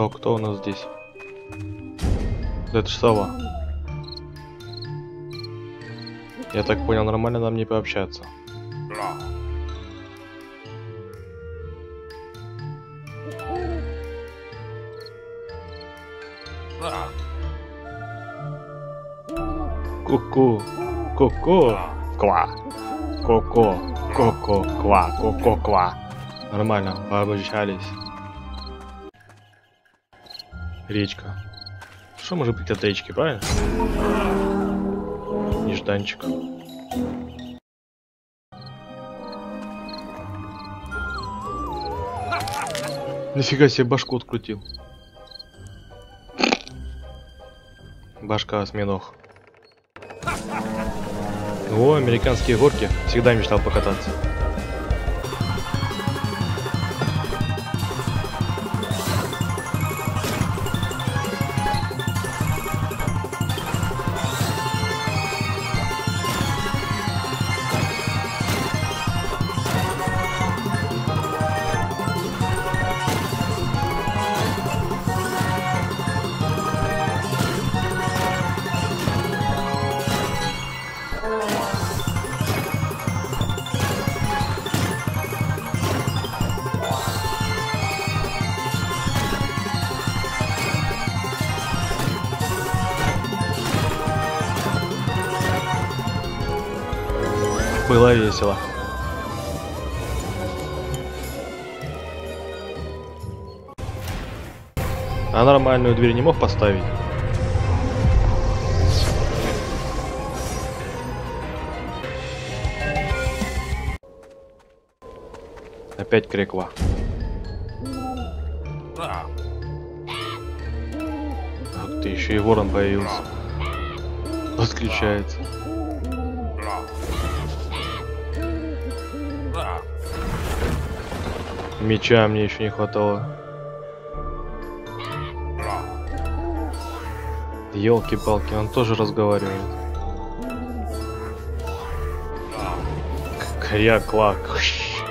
О, кто у нас здесь? Это ж сова. Я так понял, нормально нам не пообщаться. Ку-ку, ку-ку, ква, ку-ку, ку-ку, ква, ку-ку, ква. Нормально, пообщались. Речка. Что может быть от речки, правильно? Нежданчик. Нифига себе башку открутил. Башка осьминог. О, американские горки. Всегда мечтал покататься. Было весело. А нормальную дверь не мог поставить? Опять криква. Ах ты, еще и ворон появился. Подключается. Меча мне еще не хватало. Елки-палки, он тоже разговаривает. Кря-клак.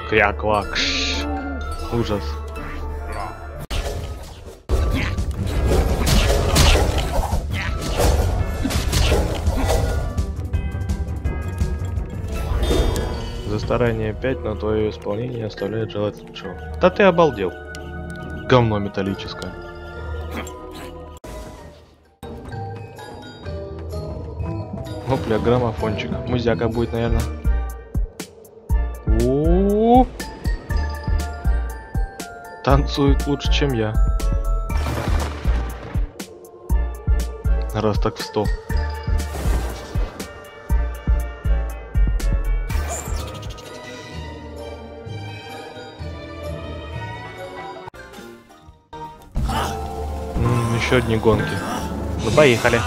Кря-клак. Ужас. Старание 5, но твое исполнение оставляет желать лучшего. Да ты обалдел. Говно металлическое. Опля, граммофончик. Музяка будет, наверное. У. Танцует лучше, чем я. Раз так в сто. Еще одни гонки. Ну поехали.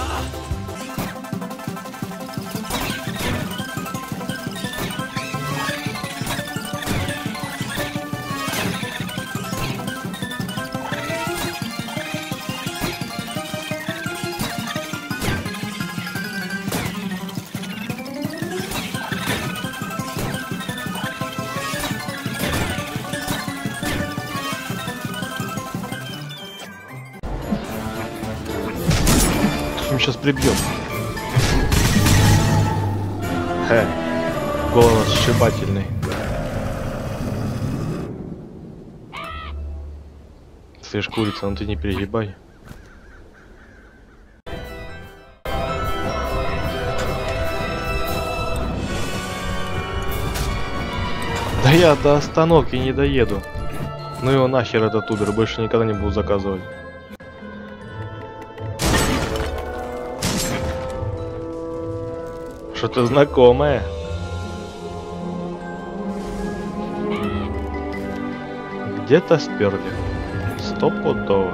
Он сейчас прибьет. Хе. Голос сшибательный. Слышь, курица, ну ты не перегибай. Да я до остановки не доеду. Ну его нахер этот Убер, больше никогда не буду заказывать. Что-то знакомое. Где-то сперли. Стопудово.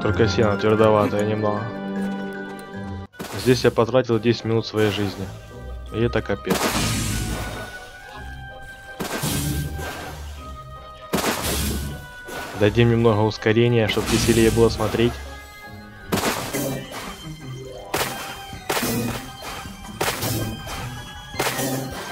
Только сено твердоватое немного. Здесь я потратил 10 минут своей жизни. И это капец. Дадим немного ускорения, чтобы веселее было смотреть. Oh.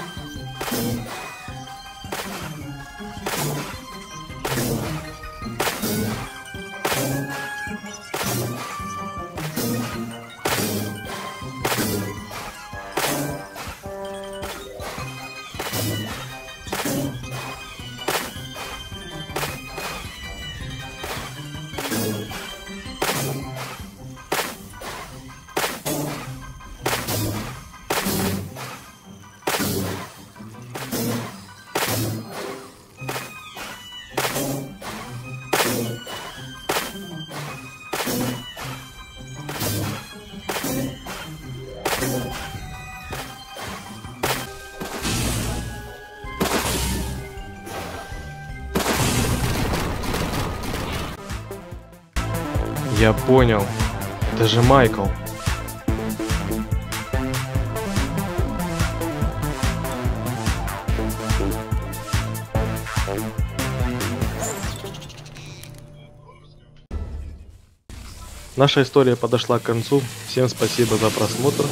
Я понял. Это же Майкл. Наша история подошла к концу. Всем спасибо за просмотр.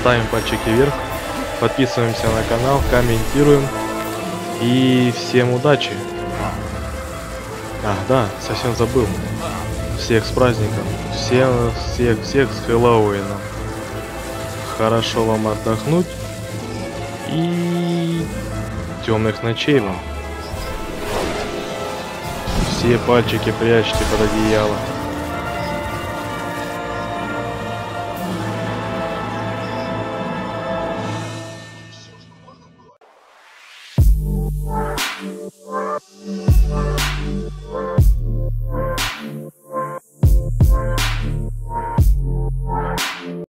Ставим пальчики вверх. Подписываемся на канал, комментируем. И всем удачи. Ах, да, совсем забыл. Всех с праздником. Всем, всех, всех с Хэллоуином. Хорошо вам отдохнуть. И темных ночей вам. Все пальчики прячьте под одеяло.